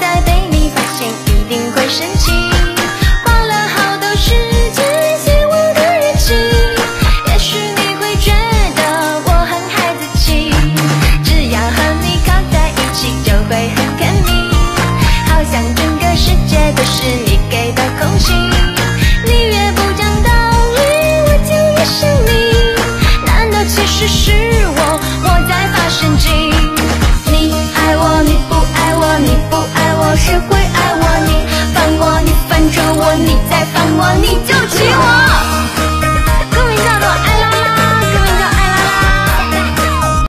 再被你发现一定会生气。花了好多时间写我的日记也许你会觉得我很孩子气。只要和你靠在一起就会很甜蜜。好像整个世界都是你给的着我，你在烦我，你